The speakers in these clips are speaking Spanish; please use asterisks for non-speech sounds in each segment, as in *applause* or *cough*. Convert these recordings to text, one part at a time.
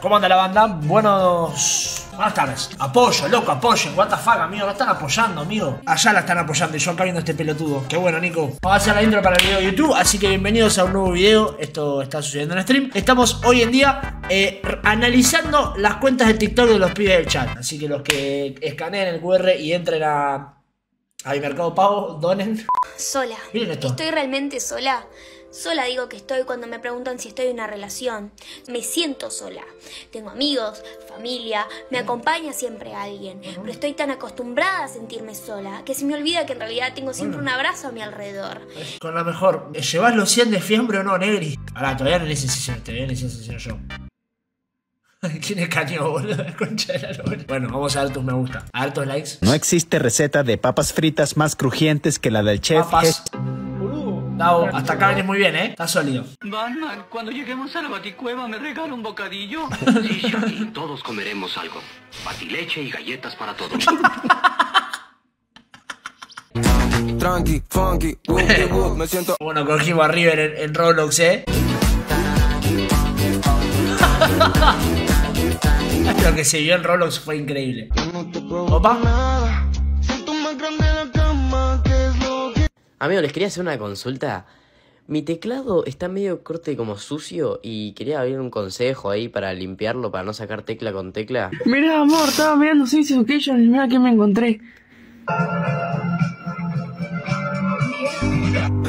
¿Cómo anda la banda? Buenos... Buenas tardes. Apoyo, loco, apoyen. What the fuck, amigo. No están apoyando, amigo. Allá la están apoyando y yo acá viendo este pelotudo. Qué bueno, Nico. Vamos a hacer la intro para el video de YouTube. Así que bienvenidos a un nuevo video. Esto está sucediendo en stream. Estamos hoy en día eh, analizando las cuentas de TikTok de los pibes del chat. Así que los que escaneen el QR y entren a... A mi mercado pago, donen. Sola. Miren esto. Estoy realmente sola. Sola digo que estoy cuando me preguntan si estoy en una relación. Me siento sola. Tengo amigos, familia, me acompaña siempre alguien. Pero estoy tan acostumbrada a sentirme sola que se me olvida que en realidad tengo siempre un abrazo a mi alrededor. Con la mejor. ¿Llevas los 100 de fiambre o no, Negri? Ahora, todavía no le sesión, todavía no le hice sesión yo. *laughs* ¿Quién es caño, boludo? Concha de la lora. Bueno, vamos a dar tus me gusta. A dar tus likes. No existe receta de papas fritas más crujientes que la del chef. Papas. Hasta acá vienes muy bien, ¿eh? Está sólido. Batman, cuando lleguemos a la baticueva me regala un bocadillo. *laughs* Sí, Shaggy, todos comeremos algo. Batileche y galletas para todos. *laughs* Tranqui, funky, *laughs* me siento Bueno, cogimos a River en, en Roblox, ¿eh? Lo que se vio en Roblox fue increíble. Opa. Amigo, les quería hacer una consulta. Mi teclado está medio corte como sucio y quería abrir un consejo ahí para limpiarlo, para no sacar tecla con tecla. Mirá, amor, estaba mirando Six Education y mira que me encontré.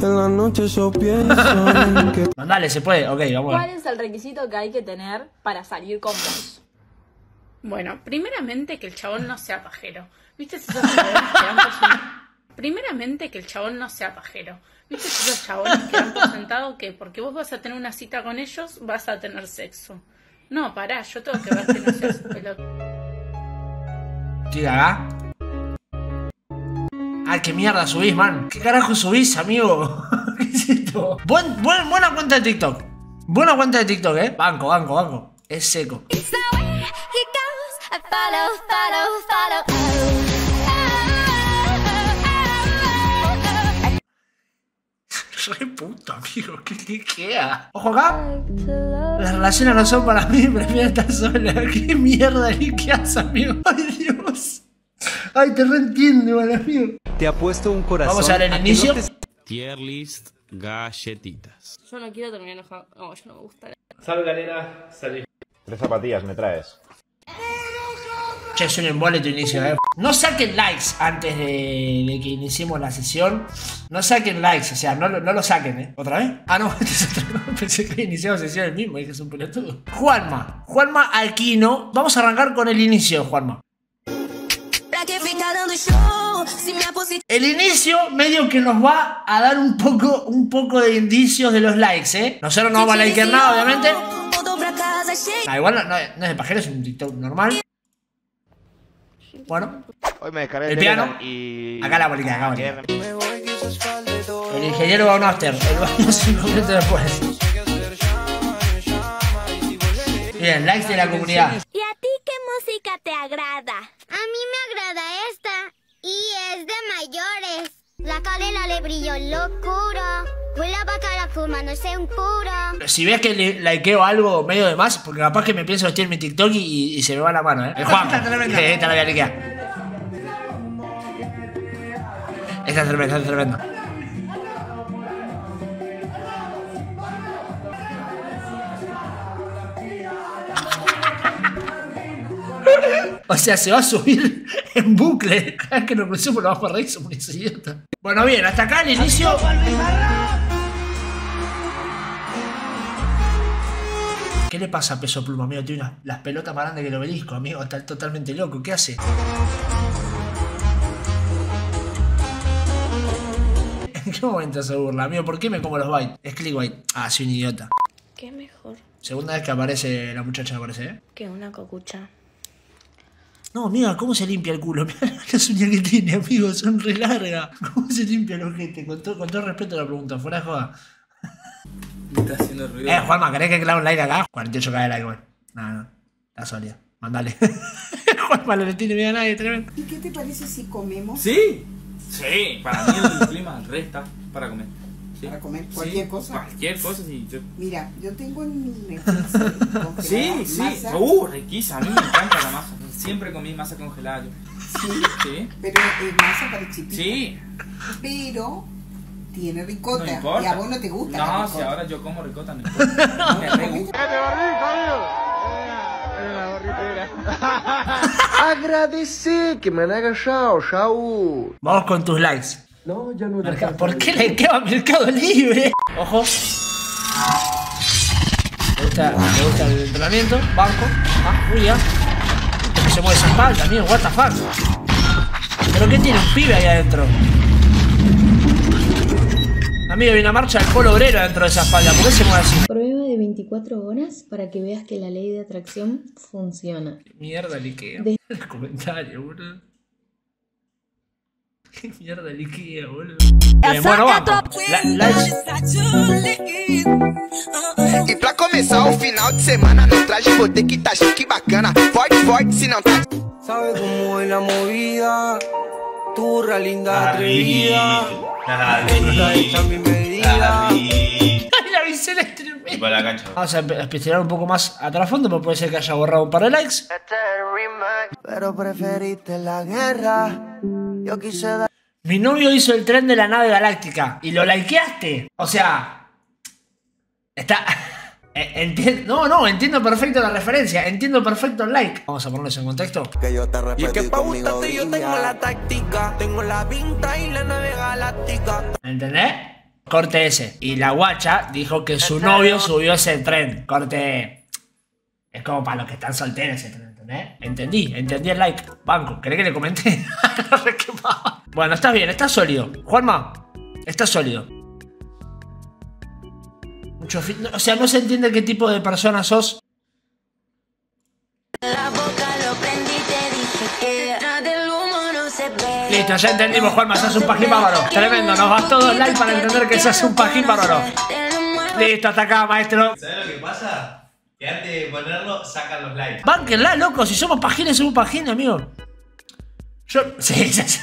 en la noche yo pienso en *laughs* que Mandale, se puede. Ok, vamos ¿Cuál es el requisito que hay que tener para salir con vos? Bueno, primeramente que el chabón no sea pajero. ¿Viste esos chabones *laughs* que dan por sentado? Primeramente que el chabón no sea pajero. ¿Viste esos chabones que dan por sentado que porque vos vas a tener una cita con ellos vas a tener sexo? No, pará, yo tengo que ver que no seas pelota. ¿Qué acá? Ay, qué mierda subís, man. ¿Qué carajo subís, amigo? *laughs* ¿Qué es esto? Buen, buen- buena cuenta de TikTok. Buena cuenta de TikTok, eh. Banco, banco, banco. Es seco. Re puto, amigo. ¿Qué, queda? Ojo acá. Las relaciones no son para mí, prefiero estar sola. *laughs* ¿Qué mierda ni qué haces, amigo? *laughs* Ay, Dios. Ay, te reentiendo, igual, amigo. Te apuesto un corazón. Vamos a ver el inicio. no te- Tier list galletitas. Yo no quiero terminar enojado. No, yo no me gusta. Tres zapatillas me traes. Che, es un embole tu inicio, eh. No saquen likes antes de, de que iniciemos la sesión. No saquen likes, o sea, no, lo- no lo saquen, eh. ¿Otra vez? Ah, no, *laughs* este es otro. no, Pensé que iniciamos sesión el mismo, dije, es un pelotudo. Juanma, Juanma Alquino. Vamos a arrancar con el inicio, Juanma. El inicio medio que nos va a dar un poco, un poco de indicios de los likes, ¿eh? Nosotros no vamos a likear nada, obviamente. Ah, igual no, no- no es de pajero, es un TikTok normal. Bueno, Hoy me descargué El piano. Y... Acá la bolita, acá la bolita. El ingeniero va a un after. El baño cinco minutos después. Bien, likes de la comunidad. ¿Y a ti qué música te agrada? A mí me agrada esta. Y es de mayores. La cadena le brilló locura. Huele a la fuma, no sé un. Si ves que le likeo algo medio de más, porque capaz que me pienso vestir mi TikTok y, y se me va la mano, ¿eh? El Juan. *laughs* Esta la voy a likear. Esta es tremenda, esta es tremenda. *laughs* O sea, se va a subir en bucle. Cada vez que nos crucemos lo vamos a reír, somos unos idiotas. Bueno, bien, hasta acá el inicio. ¿Qué le pasa a Peso Pluma, amigo? Tiene unas, las pelotas más grandes que el obelisco, amigo. Está totalmente loco. ¿Qué hace? ¿En qué momento se burla, amigo? ¿Por qué me como los bytes? Es clickbait. Ah, soy un idiota. ¿Qué mejor Segunda vez que aparece la muchacha, aparece, ¿eh? que una cocucha? No, amiga, ¿cómo se limpia el culo? Mira las uñas que tiene, amigo, son re largas. *laughs* ¿Cómo se limpia el ojete? Con, todo- con todo respeto la pregunta, fuera de joda. Está haciendo ruido. Eh, Juanma, ¿querés que clave un like acá? 48k de like, bueno. No, no. Está sólida. Mandale. *laughs* Juanma, no le tiene miedo a nadie, tremendo. ¿Y qué te parece si comemos? ¿Sí? Sí, para mí el clima resta para comer. para comer cualquier Sí, cosa. Cualquier cosa, sí. Yo... Mira, yo tengo en mi *laughs* Sí, sí. masa, Uh, riquísima. A mí me encanta la masa. Siempre comí masa congelada. yo. sí, *laughs* Sí. pero es masa para chipita. Sí. Pero tiene ricota. No importa. y a vos no te gusta la No, si ricota. ahora yo como ricota, no importa. *laughs* Me re gusta. *laughs* Agradecer que me han agachado, Shaul. Vamos con tus likes. No, ya no Merca- ¿Por qué likeaba Mercado Libre? Ojo. Me gusta, me gusta el entrenamiento. Banco. Ah, uy, ya. Que se mueve esa espalda, amigo. What the fuck. ¿Pero qué tiene un pibe ahí adentro? Amigo, hay una marcha del polo obrero dentro de esa espalda. ¿Por qué se mueve así? Prueba de 24 horas para que veas que la ley de atracción funciona. Mierda, Ikea. De- El *laughs* comentario, boludo. *laughs* Qué mierda Ikea, boludo. Bien, bueno, vamos. La- likes. E pra começar o final de semana no traje vou ter que tá chique bacana. Forte, forte, se não tá. Sabe como es la movida? Turra linda atrevida. Está hecha a mi medida. Ay, la visera es tremenda. la cancha. Vamos a a pistear un poco más a trasfondo, pero puede ser que haya borrado un par de likes. Pero preferiste la guerra. Yo quise dar. Mi novio hizo el tren de la nave galáctica y lo likeaste. O sea, está. *laughs* eh, no, no, entiendo perfecto la referencia, entiendo perfecto el like. Vamos a ponernos en contexto. Que yo te y es que pa' gustarte yo tengo la táctica. Tengo la pinta y la nave galáctica. ¿Entendés? Corte ese. Y la guacha dijo que su novio subió ese tren. Corte. Es como para los que están solteros ese tren, ¿entendés? Entendí, entendí el like. Banco, ¿querés que le comente? *laughs* No bueno, estás bien, estás sólido. Juanma, estás sólido. Mucho O sea, no se entiende qué tipo de persona sos. Listo, ya entendimos, Juanma, sos un pajín bárbaro. Tremendo, nos bastó dos likes para entender que sos un pajín bárbaro. Listo, hasta acá, maestro. ¿Sabes lo que pasa? Que antes de ponerlo, sacan los likes. Bánquenla, loco, si somos pajines, somos pajines, amigo. Yo. *laughs* Sí, sí, sí.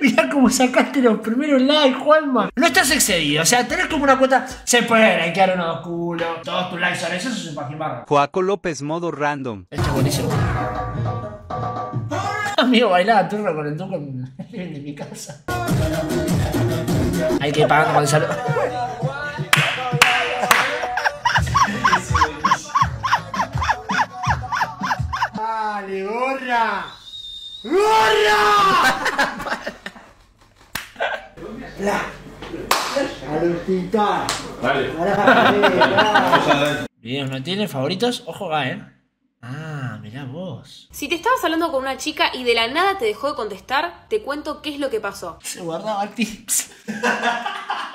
Mirá cómo sacaste los primeros likes, Juanma. No estás excedido, o sea, tenés como una cuota. Se puede likear unos dos culos. Todos tus likes son esos, sos un pajín bárbaro. Joaco López modo random. Este es buenísimo. Amigo, bailaba turno con el tuco en el living de mi casa. Hay que pagando con el saludo. ¡Dale, gorra! ¡Gorra! Saludita. Bien, ¿no tiene favoritos? Ojo, va, eh. Ah, mirá vos. Si te estabas hablando con una chica y de la nada te dejó de contestar, te cuento qué es lo que pasó. Se guardaba tips. *laughs*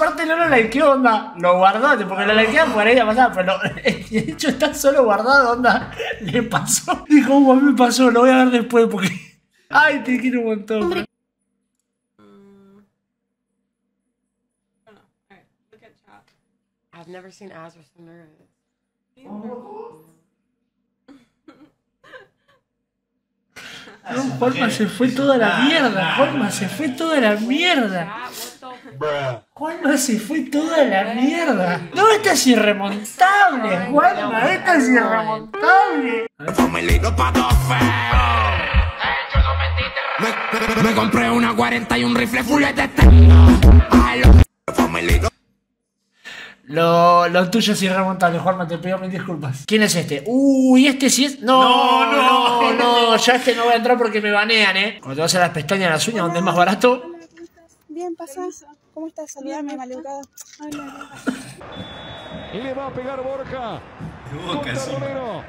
Aparte no lo likeó, onda. Lo guardó, porque lo likeaban por ahí a pasar, pero lo- *laughs* de hecho está solo guardado, onda. Le pasó. Dijo, a mí me pasó, lo voy a ver después porque. *laughs* Ay, te quiero un montón. bro. I've never seen Azra so nervous. No, Juanma se fue toda la mierda. Juanma se fue toda la mierda. Juanma se fue toda la mierda. No, esta es irremontable, Juanma. Esta es irremontable. Fomelito pa' dos feos. Me, me compré una 40 y un rifle full de Fomelito. Lo, lo tuyo es irremontable, Juanma, te pido mil disculpas. ¿Quién es este? Uy, este sí es. No, no, no, ya este no voy a entrar porque me banean, eh. Cuando te vas a las pestañas, las uñas, donde es más barato. Bien, pasa. ¿Cómo estás? Saludame, maleducado. Y le va a pegar Borja. Sí. Romero.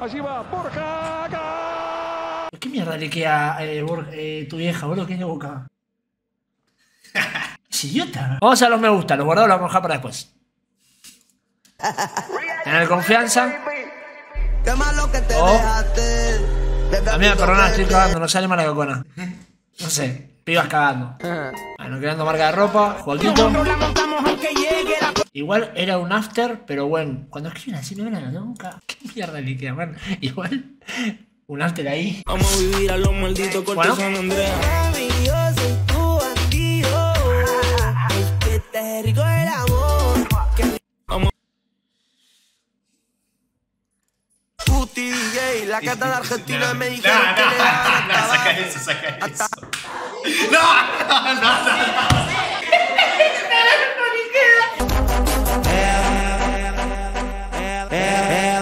Allí va Borja. ¿Qué mierda le queda eh, eh, tu vieja, boludo? ¿Qué es de boca? *laughs* es idiota. Vamos a los me gusta, los guardados los vamos a dejar para después. *laughs* Tener confianza. Qué malo que te Oh. dejaste. A mí me perdona, estoy cagando, no sale mala cocona. No sé, pibas cagando. *laughs* Bueno, creando marca de ropa, Joaquito. Igual era un after, pero bueno, cuando escriben así no era nunca. *laughs* ¿Qué mierda le queda, man? Igual, un after ahí. Vamos a vivir a los malditos cortos San Andrea. La cata de Argentina me dijeron *laughs* que le daban hasta no, no, no, no.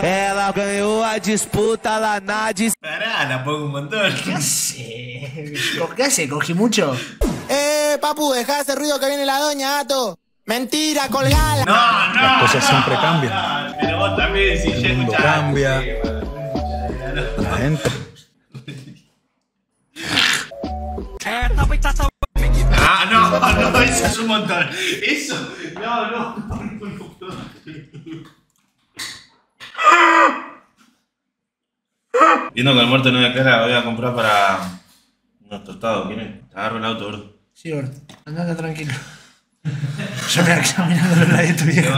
Ela ganhou a disputa lá na dis... Pará, la pongo un montón. ¿Qué hace? ¿Qué hace? ¿Cogí mucho? Eh, papu, dejá ese ruido que viene la doña, gato. Mentira, colgala. No, no. Las cosas siempre no, cambian. no, Pero vos también, si ya El mundo escuchás. cambia. La gente. Ah, no, *laughs* no, eso es un montón. Eso, no, no. no, no, no. Viendo que el muerto no declara, voy a comprar para unos tostados. ¿Quieren? Agarro el auto, bro. Sí, Bart. Andate tranquilo. *laughs* Yo me voy mirando la de tu viejo.